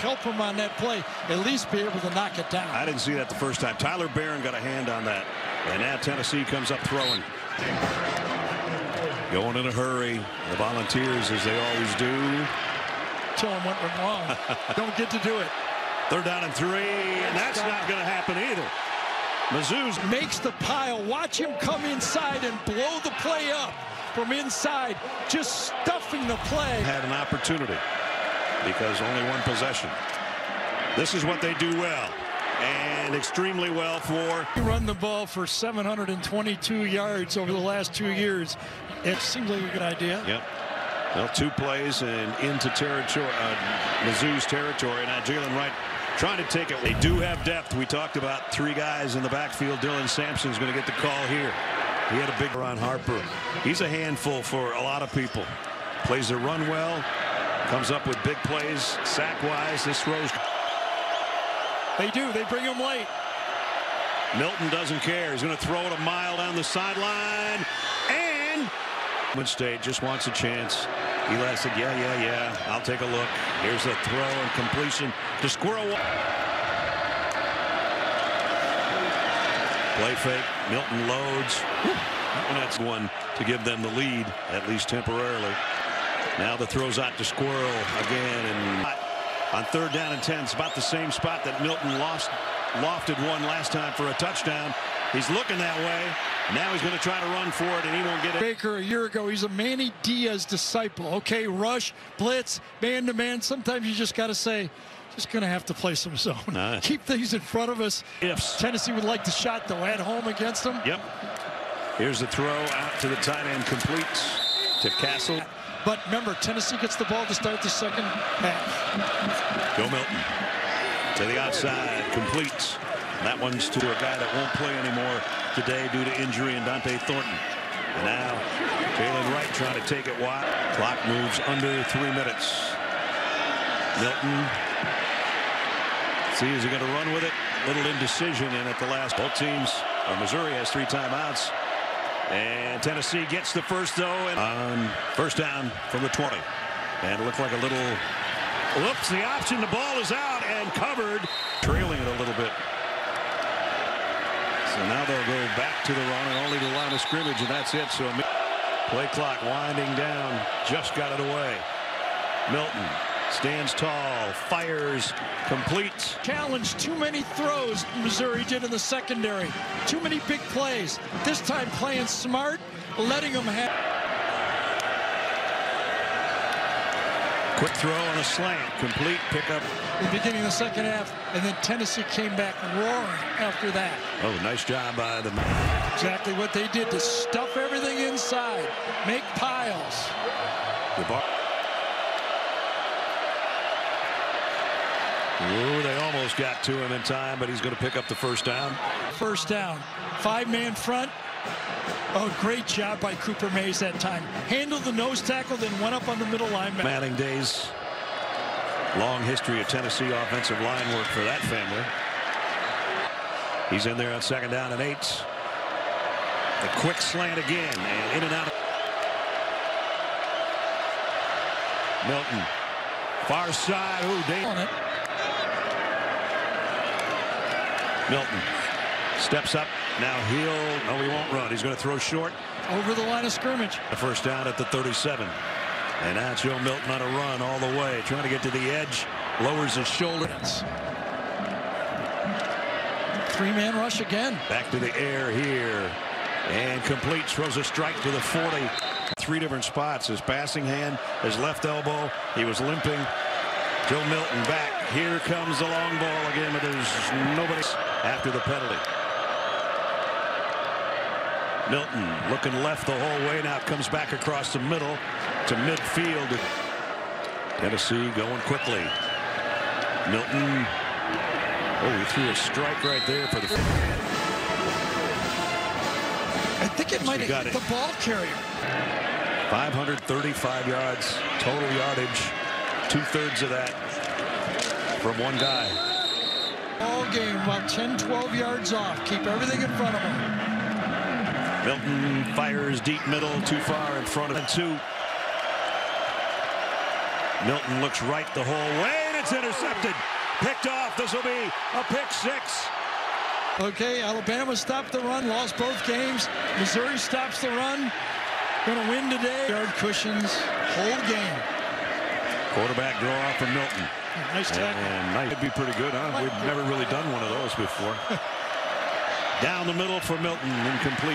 help him on that play, at least be able to knock it down. I didn't see that the first time. Tyler Baron got a hand on that. And now Tennessee comes up throwing. Going in a hurry. The Volunteers, as they always do. Tell him what went wrong. Don't get to do it. They're down in three, and that's not going to happen either. Mizzou's makes the pile. Watch him come inside and blow the play up from inside, just stuffing the play. Had an opportunity because only one possession. This is what they do well and extremely well for. Run the ball for 722 yards over the last two years. It seems like a good idea. Yep. Well, two plays and into territory, uh, Mizzou's territory. Now Jaylen Wright trying to take it. They do have depth. We talked about three guys in the backfield. Dylan Sampson's going to get the call here. He had a big Ron Harper. He's a handful for a lot of people. Plays the run well. Comes up with big plays. Sack-wise, this throws. They do. They bring him late. Milton doesn't care. He's going to throw it a mile down the sideline. And State just wants a chance. Eli said, yeah, yeah, yeah. I'll take a look. Here's a throw and completion to Squirrel. Play fake. Milton loads. And that's one to give them the lead, at least temporarily. Now the throws out to Squirrel again. And on third down and 10, it's about the same spot that Milton lost, lofted one last time for a touchdown. He's looking that way. Now he's going to try to run for it, and he won't get it. Baker a year ago, he's a Manny Diaz disciple. Okay, rush, blitz, man-to-man. -man. Sometimes you just got to say, just going to have to play some zone. Uh, Keep things in front of us. Ifs. Tennessee would like the shot, though, at home against them. Yep. Here's the throw out to the tight end, Completes to Castle. But remember, Tennessee gets the ball to start the second half. Joe Milton to the outside, completes. That one's to a guy that won't play anymore today due to injury in Dont'e Thornton. And now Jaylen Wright trying to take it wide. Clock moves under three minutes. Milton. See, is he going to run with it? Little indecision in at the last. Both teams, or Missouri has three timeouts. And Tennessee gets the first, though, and on first down from the 20. And it looked like a little, whoops, the option, the ball is out and covered. Trailing it a little bit. So now they'll go back to the run and only the line of scrimmage, and that's it. So play clock winding down, just got it away. Milton stands tall, fires, completes. Challenge too many throws Missouri did in the secondary. Too many big plays. This time playing smart, letting them have. Quick throw on a slant, complete pickup. The beginning of the second half, and then Tennessee came back roaring after that. Oh, nice job by them. Exactly what they did to stuff everything inside, make piles. Ooh, they almost got to him in time, but he's going to pick up the first down. First down. Five-man front. Oh, great job by Cooper Mays that time. Handled the nose tackle, then went up on the middle line. Manning days. Long history of Tennessee offensive line work for that family. He's in there on second down and eight. The quick slant again, and in and out. Milton. Far side. Ooh, Dave. Milton steps up. Now he'll, no, he won't run. He's going to throw short. Over the line of scrimmage. The first down at the 37. And now Joe Milton on a run all the way, trying to get to the edge. Lowers his shoulder. Three-man rush again. Back to the air here. And completes, Throws a strike to the 40. Three different spots. His passing hand, his left elbow. He was limping. Joe Milton back. Here comes the long ball again, but there's nobody after the penalty. Milton looking left the whole way. Now comes back across the middle to midfield. Tennessee going quickly. Milton. Oh, he threw a strike right there for the. I think it might have hit it. the ball carrier. 535 yards total yardage. Two thirds of that from one guy. All game about 10, 12 yards off. Keep everything in front of him. Milton fires deep middle, too far in front of two. Milton looks right the whole way, and That's intercepted. Picked off. This will be a pick six. Okay, Alabama stopped the run, lost both games. Missouri stops the run. Going to win today. Yard cushions, whole game. Quarterback draw off from Milton. Nice tackle. And nice. That'd be pretty good, huh? We've never really done one of those before. Down the middle for Milton, incomplete.